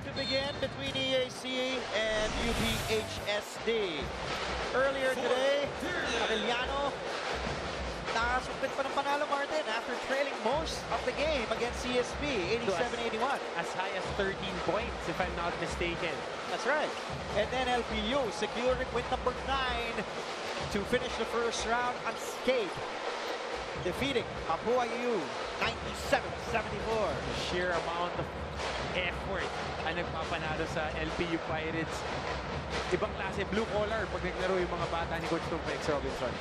about to begin between EAC and UPHSD. Earlier today, Arellano nakasupit pa ng panalo Martin after trailing most of the game against CSB, 87-81. As high as 13 points, if I'm not mistaken. That's right. And then LPU securing win number 9 to finish the first round unscathed, defeating Mapua U 97-74. The sheer amount of effort ang nagpapanalo sa LPU Pirates. Ibang klase, blue collar pag naglaro yung mga bata ni Coach Tumpex Robinson.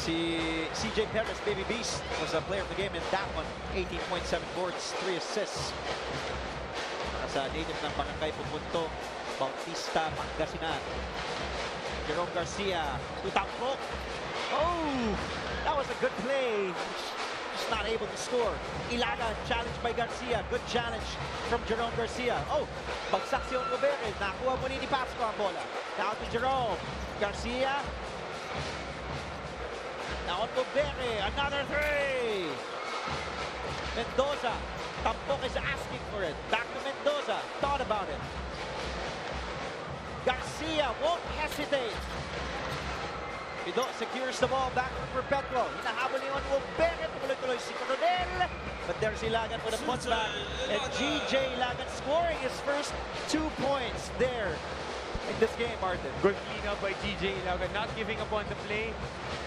Si CJ Perez, Baby Beast, was a player of the game in that one. 18.7 boards, 3 assists. Para sa native ng Barangay Pupunto, Bautista, Pangasinan. Jerome Garcia, tutampok. Oh, that was a good play. Just not able to score. Ilaga, challenged by Garcia. Good challenge from Jerome Garcia. Oh, bagsak si Ongo Perez. Nakuha muli ni Pasco ang bola. Now to Jerome. Garcia, now on Gobere, another three. Mendoza, Tampok is asking for it. Back to Mendoza, thought about it. Garcia won't hesitate. Pido secures the ball back for Perpetual. Hinahabol ni on Gobere, tuloy-tuloy si Coronel. But there's Ilagan with a putback. And GJ Ilagan scoring his first two points there in this game, Martin. Good cleanup by GJ Ilagan, not giving up on the play.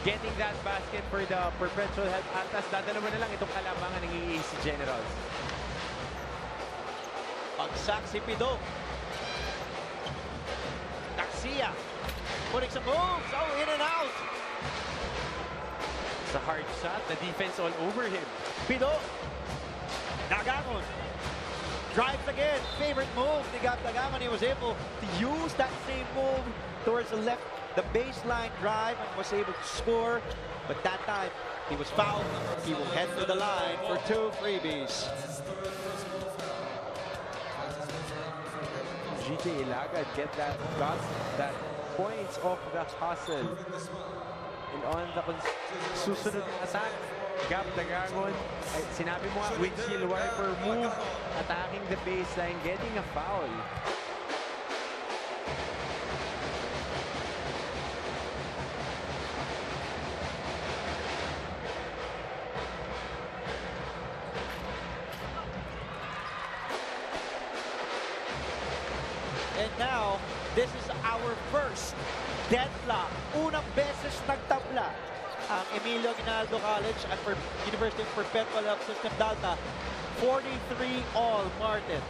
Getting that basket for the perpetual health Atas. Dadala mo na lang itong kalamangan ng EAC Generals. Pagsak si Pido. Garcia putting some moves. Oh, in and out. It's a hard shot. The defense all over him. Pido. Dagangon. Drives again. Favorite move ni Gab Dagangon. He was able to use that same move towards the left, the baseline drive and was able to score. But that time, he was fouled. He will head to the line for two freebies. GJ Ilaga get that got that points off the hustle. And on the susunod na attack, Gab Dagangon, ay, sinabi mo nga, windshield wiper move, attacking the baseline, getting a foul. Unang beses nagtabla ang Emilio Aguinaldo College at University of Perpetual Help System DALTA. 43 all, Martin.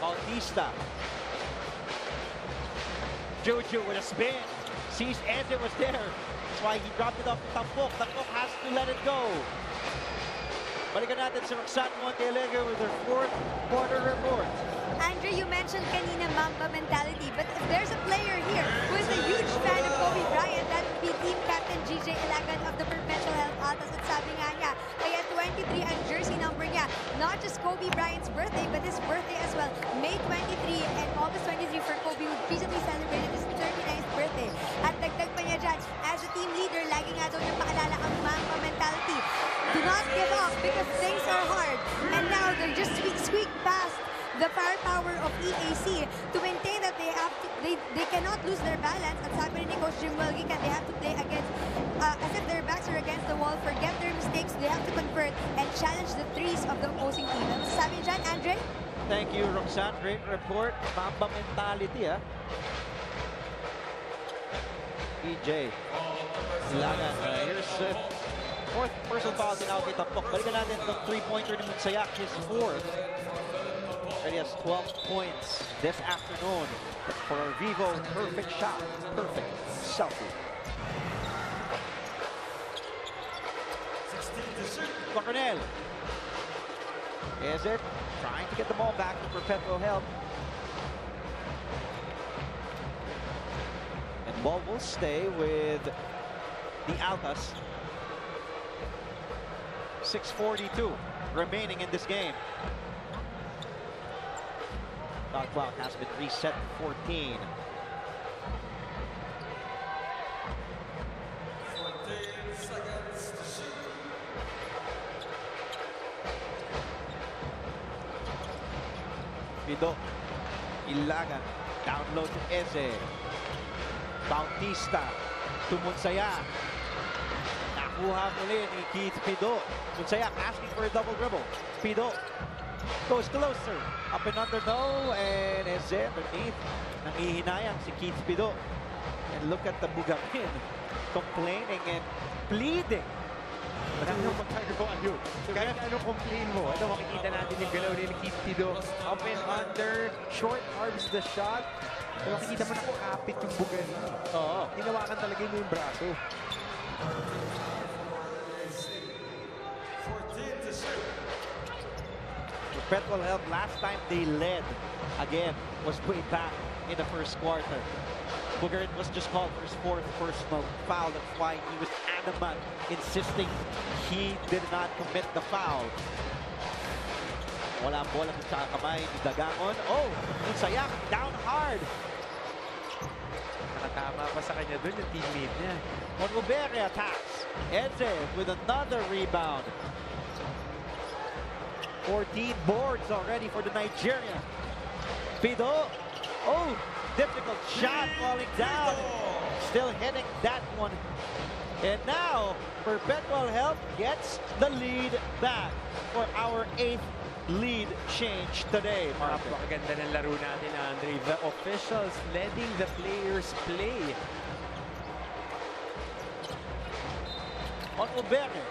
Bautista. Juju with a spin. Sees Eze was there. That's why he dropped it off to Tampok. Tampok has to let it go. Balikan natin si Roxanne Montealegre with her fourth quarter report. Andrew, you mentioned kanina Mamba mentality, but if there's a player here who is a huge fan of Kobe Bryant, that would be team captain GJ Ilagan of the Perpetual Help Altas. At sabi nga kaya 23 ang jersey number niya. Not just Kobe Bryant's birthday, but his birthday as well. May 23 and August 23 for Kobe who recently celebrated his 39th birthday. At dagdag pa niya dyan, as a team leader, lagi nga daw niya paalala ang Mamba mentality. Do not give up because things are hard. And now they're just squeak, squeak past the firepower of EAC to maintain that they have to, they, they cannot lose their balance. At sabi ni Coach Jimwell Gican, they have to play against, uh, as if their backs are against the wall, forget their mistakes, they have to convert and challenge the threes of the opposing team. Ano sabi dyan, Andre? Thank you, Roxanne. Great report. Mamba mentality, ah. EJ. Ilagan. Uh, here's uh, fourth personal foul tinawag kay Tampok. Balikan natin itong three-pointer ni Munsayac, his fourth. He has 12 points this afternoon for a Vivo perfect shot. Perfect selfie. Coronel. Is it? Trying to get the ball back to Perpetual help. And ball will stay with the Altas. 6.42 remaining in this game. Shot clock has been reset to 14. Pido. Ilagan. Down low to Eze. Bautista. To Munsaya. Nakuha muli ni Keith Pido. Munsaya asking for a double dribble. Pido goes closer. Up and under no. And Eze underneath. Nangihinayang si Keith Pido. And look at the Bugamin complaining and pleading. Nang magkagawa yun. Kahit anong complain mo, ito makikita natin yung galaw ni Keith Tido. Up and under, short arms the shot. Pero makikita mo nakakapit yung bugan. Oo. Tinawakan talaga mo yung braso. Perpetual Health, last time they led again was way back in the first quarter. Bugarin was just called for his fourth personal foul. That's why he was adamant, insisting he did not commit the foul. Wala ang bola sa kamay ni Dagangon. Oh, yung sayak, down hard. Nakatama pa sa kanya doon yung teammate niya. Monrubere attacks. Eze with another rebound. 14 boards already for the Nigerian. Pido. Oh, difficult shot falling down. Still hitting that one. And now, Perpetual Help gets the lead back for our eighth lead change today, Marvin. Napakaganda ng laro natin, Andre. The officials letting the players play. Monrubere.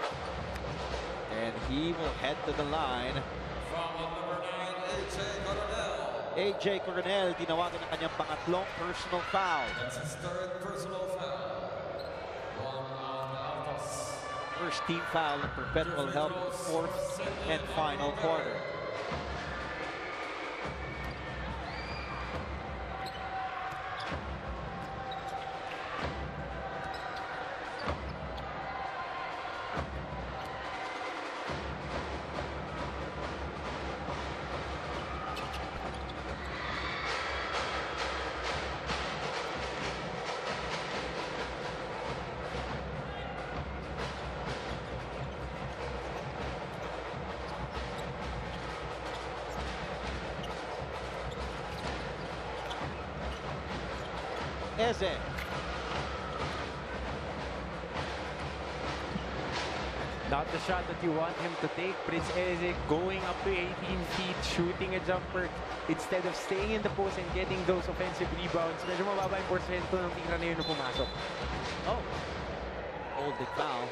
And he will head to the line. AJ Coronel, tinawagan ng kanyang pangatlong personal foul. That's his third personal foul. One on Altos. First team foul in Perpetual the fourth and final quarter. Not the shot that you want him to take. Prince Eze going up to 18 feet, shooting a jumper instead of staying in the post and getting those offensive rebounds. Medyo mababa yung porsyento ng tira na yun na pumasok. Oh. Hold Holding foul.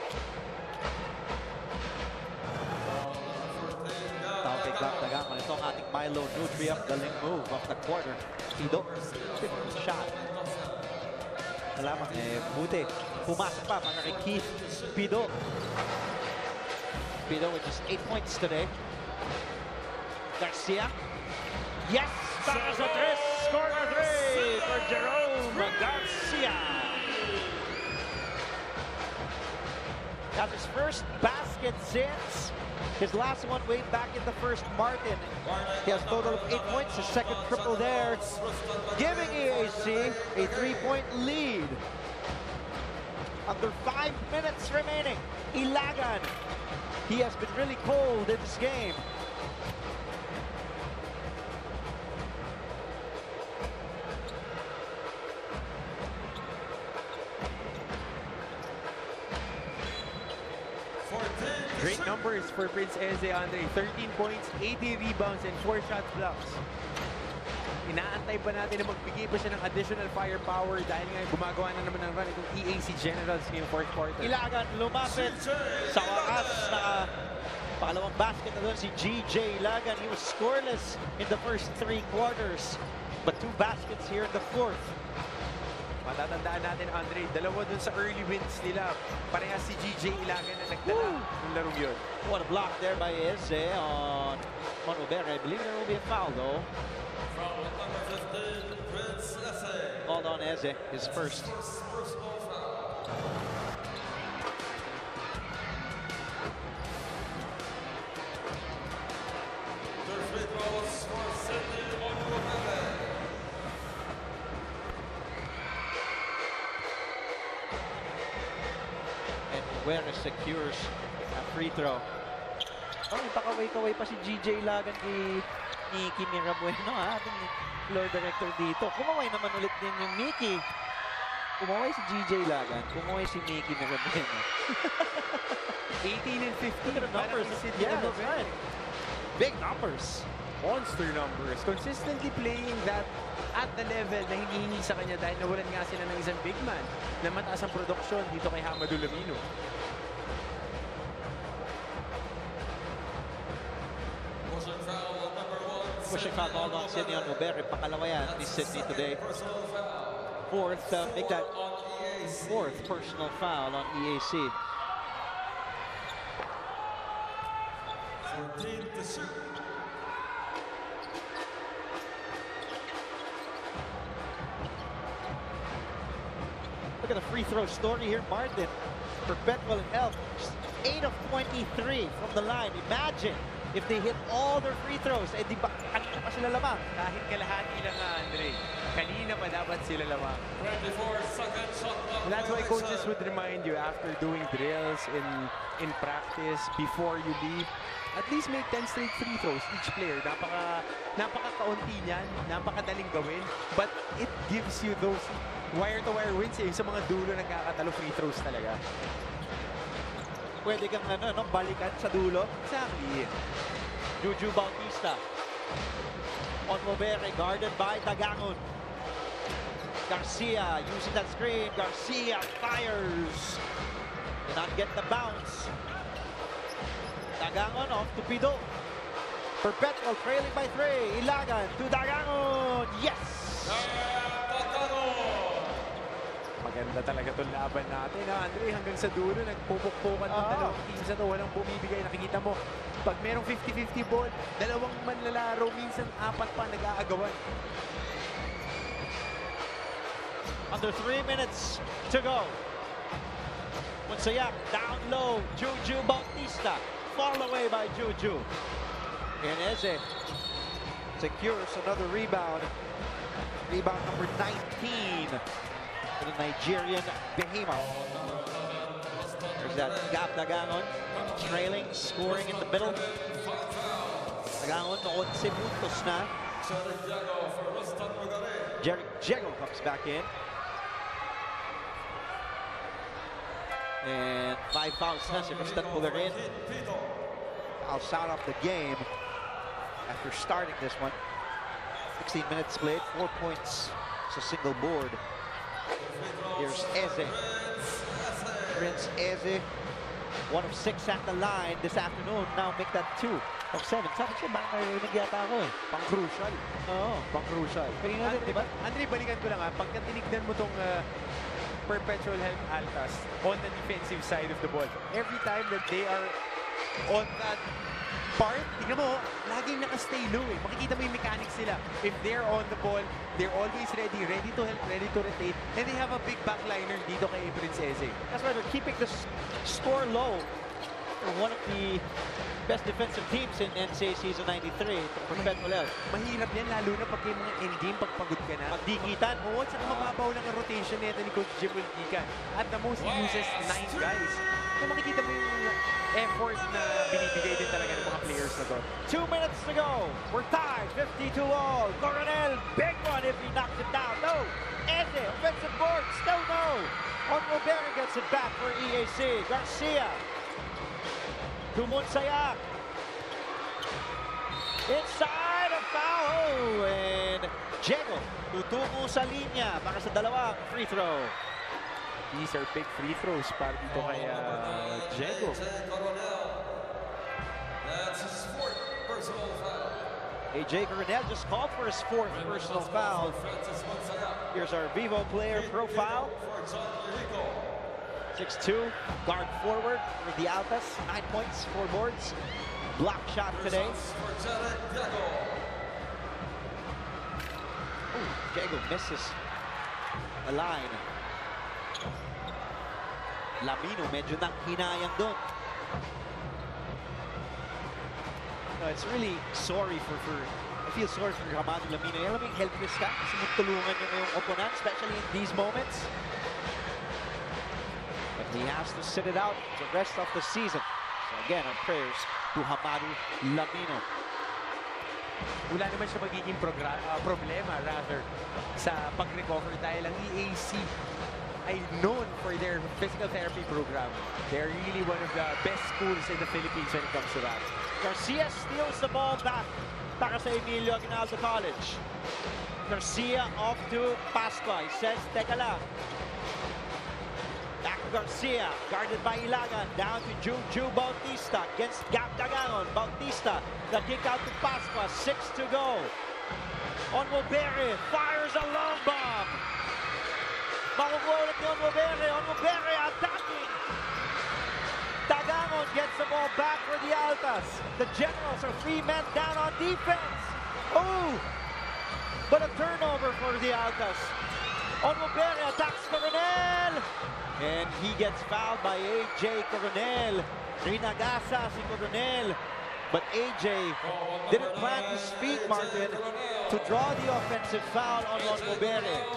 Tawag kay Gab Dagangon. Ito ang ating Milo Nutrient galing move of the quarter. Pido. 50 shot. Salamat eh, buti. Pumasok pa kay Keith Pido. With just 8 points today. Garcia. Yes! Para sa tres! Corner three for Jerome Garcia. Got his first basket since his last one way back in the first Martin. He has a total of eight points, his second triple there, giving EAC a three-point lead. Under five minutes remaining, Ilagan. He has been really cold in this game. Great numbers for Prince Eze Andre. 13 points, 80 rebounds, and 4 shots blocks. Inaantay pa natin na magbigay pa siya ng additional firepower dahil nga gumagawa na naman ng run itong EAC Generals ngayong fourth quarter. Ilagan lumapit sa wakas na pangalawang basket na doon si GJ Ilagan. He was scoreless in the first three quarters. But two baskets here in the fourth. Matatandaan natin, Andre, dalawa dun sa early wins nila. Parehas si GJ Ilagan na nagdala ng larong yun. What a block there by Eze on Monobere. I believe there will be a foul though. From number 15, Prince Eze. Called on Eze, his first. Muere secures a free throw. Oh, may pakaway-kaway pa si GJ Ilagan kay ni Kimi Rabueno, ha, ating floor director dito. Kumaway naman ulit din yung Mickey. Kumaway si GJ Lagan, kumaway si Mickey Mirabueno. 18 and 15. Look at the numbers. Yeah, that's right. Big numbers. monster numbers. Consistently playing that at the level na hinihingi sa kanya dahil nawalan nga sila ng isang big man na mataas ang produksyon dito kay Hamadou Lamino. Pushing foul. Pushing foul called on Sidney on Robert. Pangalawa yan ni Sidney today. Fourth, uh, make that fourth personal foul on EAC. 14 to shoot. Look at the free throw story here, Martin. Perpetual just 8 of 23 from the line. Imagine if they hit all their free throws. Eh, di ba, kanina pa sila lamang. Kahit kalahati lang nga, Andre. Kanina pa dapat sila lamang. 24 second shot clock. And that's why coaches would remind you after doing drills in in practice before you leave, at least make 10 straight free throws each player. Napaka napaka-kaunti niyan, napakadaling gawin, but it gives you those wire-to-wire wins eh, sa mga dulo nagkakatalo free throws talaga. Pwede kang ano, no, balikan sa dulo. Exactly. Juju Bautista. On Movere, guarded by Tagangon. Garcia using that screen. Garcia fires. Did not get the bounce. Tagangon off to Pido. Perpetual trailing by three. Ilagan to Tagangon. Yes! Maganda talaga itong laban natin. Ha? Andre, hanggang sa dulo, nagpupukpukan ng Oo. dalawang teams na to. Walang bumibigay. Nakikita mo, pag merong 50-50 ball, dalawang manlalaro, minsan apat pa nag-aagawan. Under three minutes to go. Munsayak down low. Juju Bautista. Fall away by Juju. And Eze secures another rebound. Rebound number 19 for the Nigerian Behemoth. There's that Gab Dagangon trailing, scoring in the middle. Dagangon, 11 puntos na. Jerry Jego comes back in. And five fouls na si Rustan Bugarin. Fouls out of the game after starting this one. 16 minutes played, four points. It's a single board. Here's Eze. Prince Eze, one of six at the line this afternoon. Now make that two of seven. Sabi siya, baka narinig yata ako eh. Pang-crucial. Oo. Pang-crucial. Kanina din, di ba? Andre, balikan ko lang ha. Pagka tinignan mo tong uh, Perpetual Health Altas on the defensive side of the ball, every time that they are on that part, tignan mo, laging naka-stay low eh. Makikita mo yung mechanics nila. If they're on the ball, they're always ready, ready to help, ready to rotate. And they have a big backliner dito kay Prince Eze. That's why they're keeping the score low. They're one of the best defensive teams in NCAA Season 93, the Perpetual Health. Mahirap yan, lalo na pag yung mga endgame, pag pagod ka na. Magdikitan. Oo, at saka mababaw lang ang rotation nito ni Coach Jim Ulgican. At the most, he uses nine guys. So makikita mo yung effort na binibigay din talaga ng mga players na to. Two minutes to go. We're tied, 52 all. Coronel, big one if he knocks it down. No. Eze, offensive board, still no. On Robert gets it back for EAC. Garcia. To Monsayak. Inside a foul. And Diego tutungo sa linya para sa dalawang free throw. These are big free throws para dito kay uh, Diego. AJ Coronel. That's his fourth personal foul. AJ Coronel just called for his fourth personal foul. Here's our Vivo player profile. For John Rico. 6'2", guard forward for the Altas. Nine points, four boards. Block shot today. Results for Ooh, Diego misses a line. Lamino medyo nang hinayang doon. No, it's really sorry for, for I feel sorry for Ramado Lamino. Alam mo yung helpless ka kasi magtulungan niyo ngayong opponent, especially in these moments. But he has to sit it out the rest of the season. So again, our prayers to Hamadu Lamino. wala naman siya magiging ah, problema rather sa pag-recover dahil ang EAC ay known for their physical therapy program. They're really one of the best schools in the Philippines when it comes to that. Garcia steals the ball back para sa Emilio Aguinaldo College. Garcia off to Pascua. He says, teka lang. Back to Garcia, guarded by Ilagan, down to Juju Bautista against Gab Dagangon. Bautista, the kick out to Pascua, six to go. Onwubere, fires a long bomb. Makukuha ulit ni Onwubere, Onwubere attacking. Dagangon gets the ball back for the Altas. The Generals are three men down on defense. Oh, but a turnover for the Altas. On Onwubere attacks Coronel. And he gets fouled by AJ Coronel. Rinagasa si Coronel. But AJ didn't plant his feet, Martin, to draw the offensive foul on Onwubere.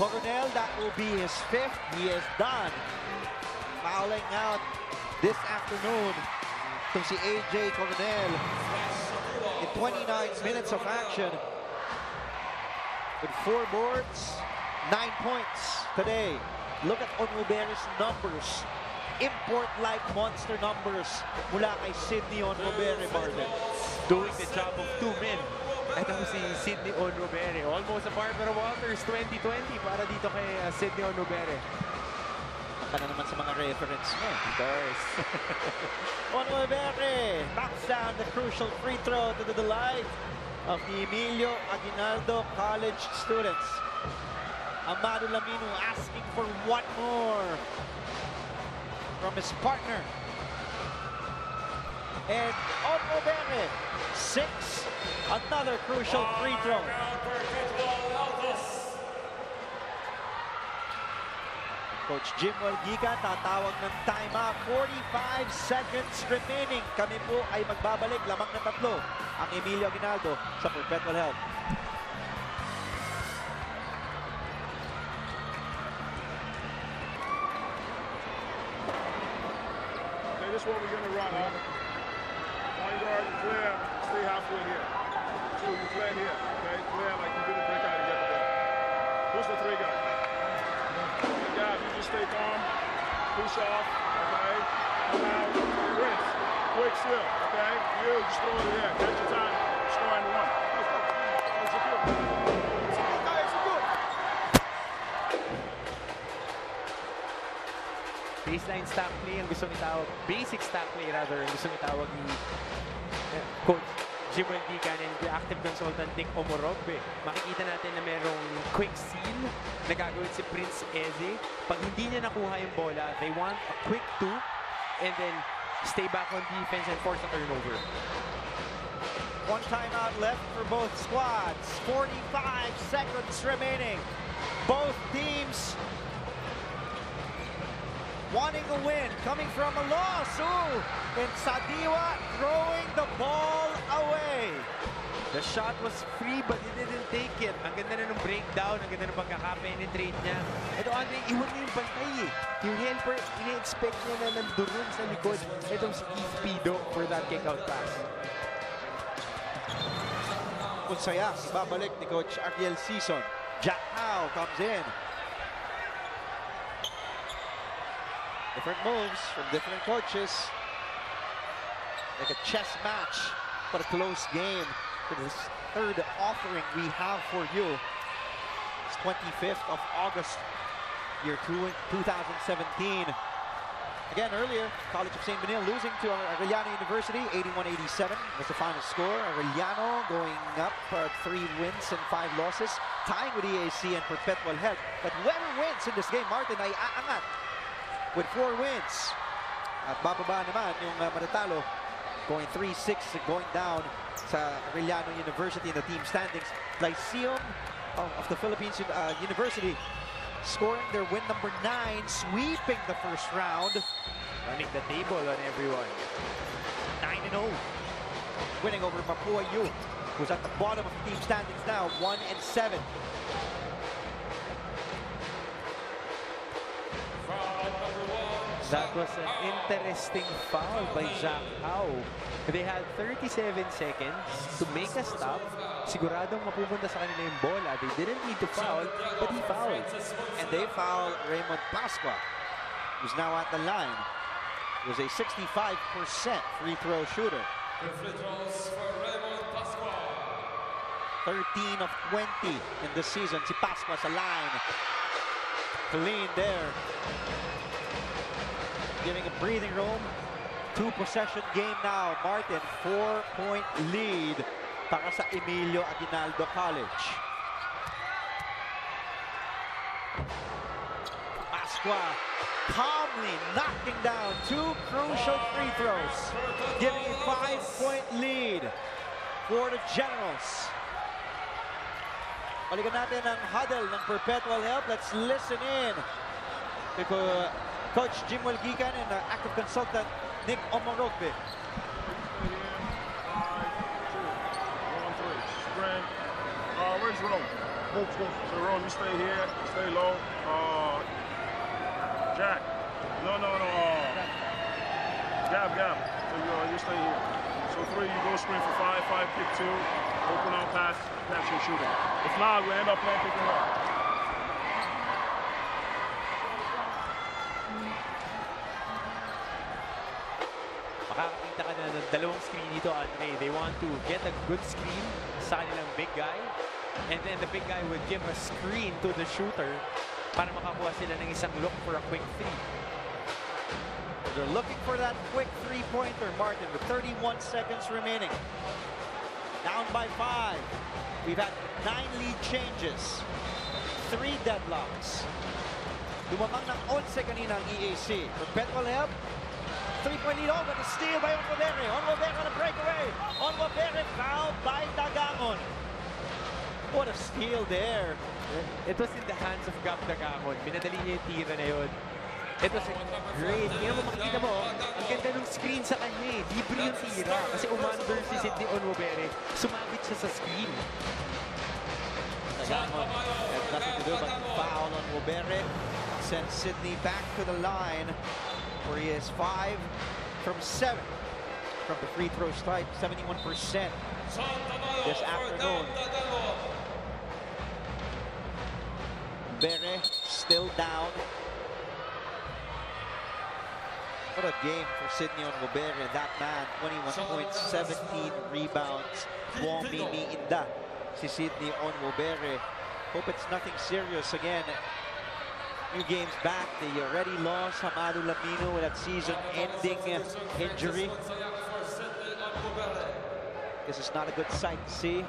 Coronel, that will be his fifth. He is done. Fouling out this afternoon to si AJ Coronel in 29 minutes of action with four boards, nine points today. Look at Onwubere's numbers. Import-like monster numbers mula kay Sydney Onwubere, Martin. Doing the job of two men. Ito si Sidney Onrobere. Almost a Barbara Walters 2020 para dito kay uh, Sidney Onrobere. Ka na naman sa mga reference mo. Of course. Onmubere knocks down the crucial free throw to the delight of the Emilio Aguinaldo College students. Amado Lamino asking for one more from his partner. And Onmubere, six, another crucial free throw. Coach Jim Walgiga tatawag ng timeout. 45 seconds remaining. Kami po ay magbabalik lamang na tatlo. Ang Emilio Aguinaldo sa Perpetual Help. Okay, this is what we're gonna run, huh? Point guard, clear, stay halfway here. Two, you clear here, okay? Like you break out and get the ball. Who's the three guy? You just stay calm, push off, okay? Rinse, quick still, okay? You just throw it in there, catch your time, score and one. Baseline play ang gusto nitawag. Basic stack play rather ang gusto ni eh, Coach Jim Wendigan and the active consultant Nick Omorogbe. Makikita natin na merong quick seal na gagawin si Prince Eze. Pag hindi niya nakuha yung bola, they want a quick two and then stay back on defense and force a turnover. One timeout left for both squads. 45 seconds remaining. Both teams wanting a win, coming from a loss. Ooh, and Sadiwa throwing the ball away. The shot was free but he didn't take it. Ang ganda na ng breakdown, ang ganda ng pagkaka-penetrate niya. Ito Andre, iwan niya yung bantay eh. Yung helper, ini-expect niya na nandurun sa likod. Itong si Keith for that kick-out pass. Unsaya, ibabalik ni Coach Ariel Season. Jack Howe comes in. Different moves from different coaches. Like a chess match, but a close game for this third offering we have for you. It's 25th of August, year two- 2017. Again, earlier, College of St. Benilde losing to Arellano University, 81-87 was the final score. Arellano going up uh, three wins and five losses, tying with EAC and Perpetual Help. But whoever wins in this game, Martin, ay aangat with four wins. At bababa naman yung uh, matatalo, going 3-6 going down sa Arellano University in the team standings. Lyceum of, the Philippines uh, University scoring their win number nine, sweeping the first round. Running the table on everyone. 9-0. Winning over Mapua U, who's at the bottom of the team standings now, 1 That was an interesting foul by Zhang Hao. They had 37 seconds to make a stop. Siguradong mapupunta sa kanila yung bola. They didn't need to foul, but he fouled. And they foul Raymond Pasqua, who's now at the line. He was a 65% free throw shooter. Free throws for Raymond Pasqua. 13 of 20 in the season. Si Pasqua sa line. Clean there. Giving a breathing room. Two possession game now. Martin, four-point lead para sa Emilio Aguinaldo College. Pasqua calmly knocking down two crucial free throws, giving a five-point lead for the Generals. Balikan natin ang huddle ng Perpetual Help. Let's listen in Co- Coach Jimwell Gican and uh, active consultant Nick Omorogbe. Uh, where's Rome? So Rome, you stay here. Stay low. Uh, Jack. No, no, no. Uh, Gab, Gab. So you, you stay here. So three, you go screen for five, five, kick two. Open out pass, catch and shooting. If not, we end up playing pick and roll. Dalawang screen dito, Andre. They want to get a good screen sa kanilang big guy. And then the big guy would give a screen to the shooter para makakuha sila ng isang look for a quick three. They're looking for that quick three-pointer, Martin, with 31 seconds remaining. Down by five. We've had nine lead changes. Three deadlocks. Lumamang ng 11 kanina ang EAC. Perpetual help. Three-point lead. Oh, but a steal by Onwubere. Onwubere on a breakaway. Onwubere fouled by Dagangon. What a steal there. It was in the hands of Gab Dagangon. Minadali niya yung tira na yun. It was a great. Tingnan mo, makikita mo, ang ganda ng screen sa kanya eh. Libre yung tira. Kasi umandar si Sidney Onwubere. Sumabit siya sa screen. Dagangon had nothing to do but foul Onwubere. Sends Sydney back to the line where he is five from seven from the free throw strike, 71% this afternoon. Bere still down. What a game for Sydney Onwubere. That man, 21 points, 17 rebounds. Inda. Si Sydney on Wobere. Hope it's nothing serious again. Few games back, they already lost Hamadou Laminou with that season-ending injury. This is not a good sight to see.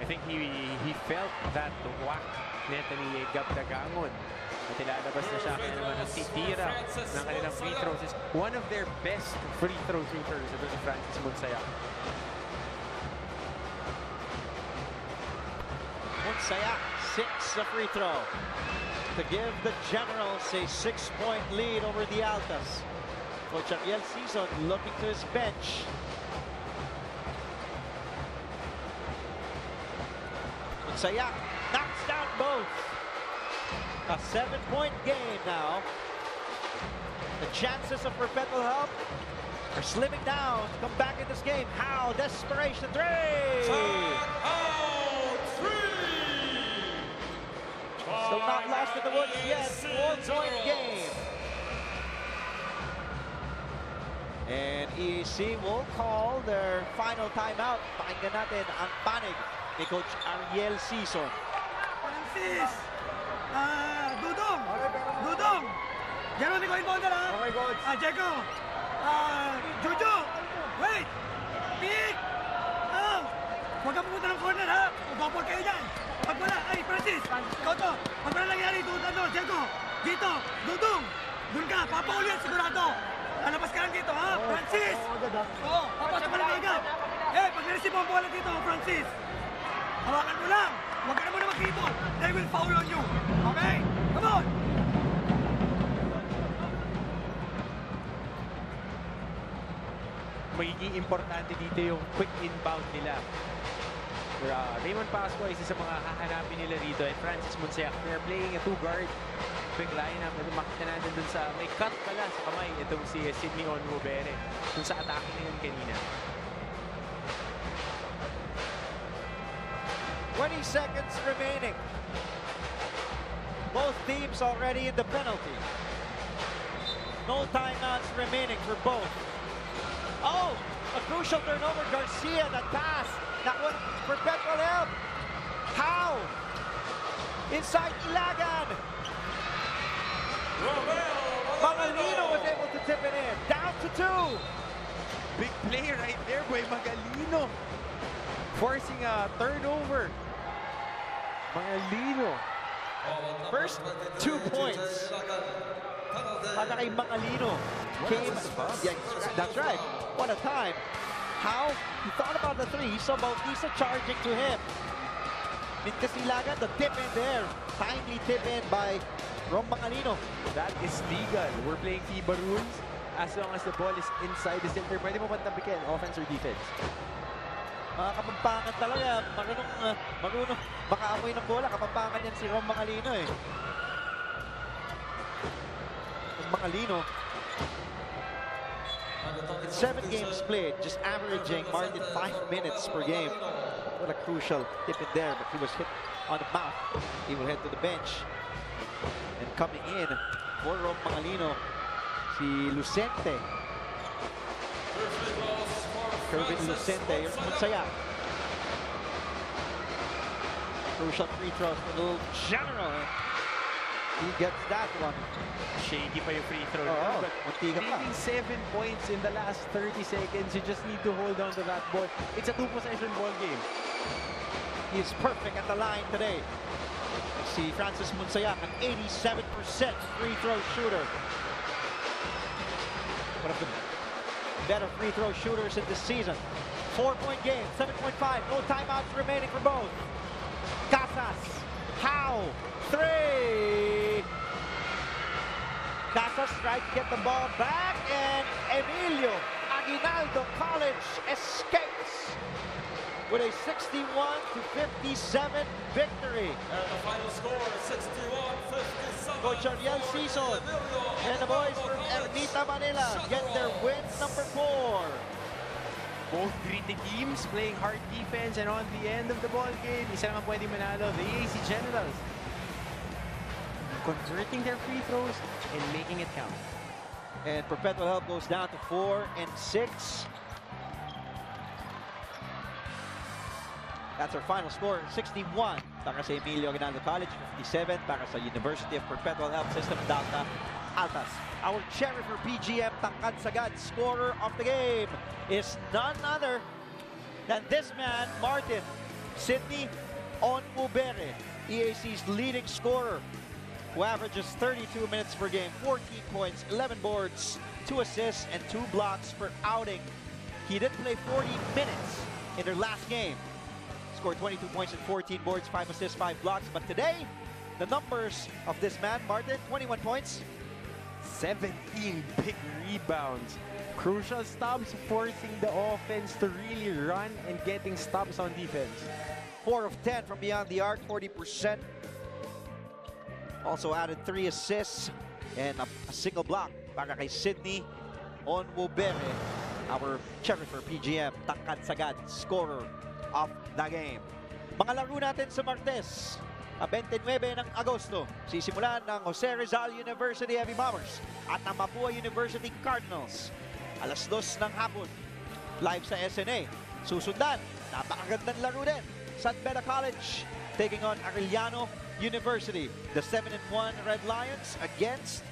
I think he he felt that whack nito ni Gab Dagangon. At ilalabas na siya kaya naman ang titira ng kanilang free throws is one of their best free throw shooters. Ito si Francis Monsaya. Munsaya, six free throw to give the Generals a six-point lead over the Altas. Coach Ariel Sison looking to his bench. Munsaya knocks down both. A seven-point game now. The chances of perpetual help are slimming down to come back in this game. How desperation three! Still not lost in the woods yet. Four-point game. And EAC will call their final timeout. Pakinggan natin ang panig ni Coach Ariel Sison. Francis! Ah, Dudong! Dudong! Jerome, ikaw inbounder ha? Okay, coach. Ah, Jeko! Ah, Jojo! Wait! Pick! Ah! Huwag ka pumunta ng corner ha! Ubapol kayo dyan! Pag wala, ay, Francis! Ikaw to! Pag wala nangyari, Dudong, ano, Jeko! Dito! Dudong! Doon ka! Papauli yan sigurado! Lalabas ka lang dito ha! Francis! Oo! Papasok ka lang agad! Eh, pag nareceive mo ang bola dito, Francis! Hawakan mo lang! Huwag ka na muna mag-ibon! They will foul on you! Okay? Come on! Magiging importante dito yung quick inbound nila. Uh, Raymond Pasqua isa sa mga hahanapin nila rito and Francis Monseac. They're playing a two-guard big lineup. Ito makita natin dun sa, may cut pala sa kamay. Itong si Sidney Onwubere. Dun sa atake na kanina. 20 seconds remaining. Both teams already in the penalty. No timeouts remaining for both. Oh, a crucial turnover. Garcia, that pass. That one, for help. How? Inside Ilagan. Mangalino was able to tip it in. Down to two. Big play right there by Mangalino. Forcing a turnover. Mangalino. First two points para kay Mangalino came. Yeah, that's right. What a time. How? He thought about the three. He saw Bautista charging to him. Minkas Ilagan, the tip in there. Timely tip in by Rom Mangalino. That is legal. We're playing FIBA rules. As long as the ball is inside the center, pwede mo pantabikin, offense or defense. Mga kapampangan talaga. Marunong, uh, marunong makaamoy ng bola. Kapampangan yan si Rom Mangalino eh. Rom Mangalino, in seven games played, just averaging Martin five minutes per game. What a crucial tip in there, but he was hit on the mouth. He will head to the bench. And coming in for Rom Mangalino, si Lucente. Kervin Lucente, yung Munsaya. Crucial free throw for general. He gets that one. Shady pa yung free throw. Pa. leading seven points in the last 30 seconds, you just need to hold on to that ball. It's a two-possession ball game. He's perfect at the line today. see Francis Munsayac, an 87% free throw shooter. One of the better free throw shooters in this season. Four-point game, 7.5, no timeouts remaining for both. Casas, Howe, three. Casas tried to get the ball back, and Emilio Aguinaldo College escapes with a 61 to 57 victory. And the final score is 61-57. Coach Ariel Sison and the boys from Ermita Manila get their win number four. Both gritty teams playing hard defense and on the end of the ball game, isa naman pwede manalo, the EAC Generals. Converting their free throws and making it count. And Perpetual Help goes down to four and six. That's our final score, 61 para sa Emilio Aguinaldo College, 57 para sa University of Perpetual Help System DALTA Altas. Our cherry for PGM Tangkad Sagad scorer of the game is none other than this man, Martin Sidney Onwubere, EAC's leading scorer, who averages 32 minutes per game, 14 points, 11 boards, 2 assists, and 2 blocks per outing. He did play 40 minutes in their last game. Scored 22 points and 14 boards, 5 assists, 5 blocks. But today, the numbers of this man, Martin, 21 points, 17 big rebounds. Crucial stops forcing the offense to really run and getting stops on defense. 4 of 10 from beyond the arc, 40%. Also added 3 assists and a, a single block para kay Sydney Onwubere, our for PGM, Tangkad Sagad, scorer of the game. Mga laro natin sa Martes, a 29 ng Agosto, sisimulan ng Jose Rizal University Heavy Bombers at ang Mapua University Cardinals. Alas 2 ng hapon, live sa SNA. Susundan, napakagandang laro din. San Beda College taking on Arellano University. The 7 and 1 Red Lions against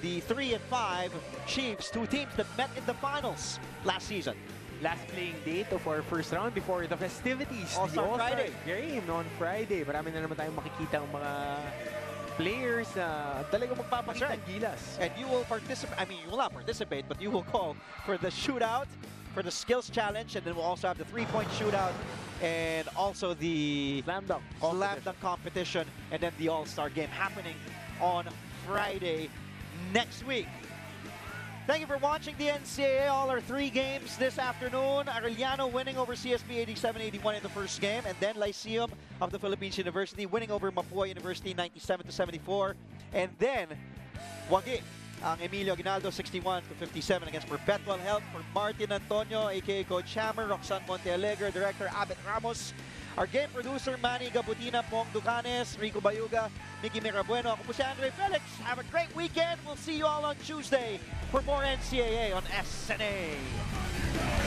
the 3 and 5 Chiefs, two teams that met in the finals last season. Last playing date of our first round before the festivities. All-Star the All-Star Friday. game on Friday. Marami na naman tayong makikita ang mga players na talagang magpapakita ng gilas. And you will participate, I mean, you will not participate, but you will call for the shootout, for the skills challenge, and then we'll also have the three-point shootout, and also the Slam dunk. slam dunk competition, and then the All-Star game happening on Friday next week. Thank you for watching the NCAA. All our three games this afternoon. Arellano winning over CSB 87-81 in the first game, and then Lyceum of the Philippines University winning over Mapua University 97 to 74. And then, wagi ang Emilio Aguinaldo 61 to 57 against Perpetual Help for Martin Antonio aka Coach Hammer, Roxanne Montealegre, Director Abet Ramos, our game producer Manny Gabutina, Pong Ducanes, Rico Bayuga, Mickey Mirabueno. Ako po si Andre Felix. Have a great weekend. We'll see you all on Tuesday for more NCAA on SNA.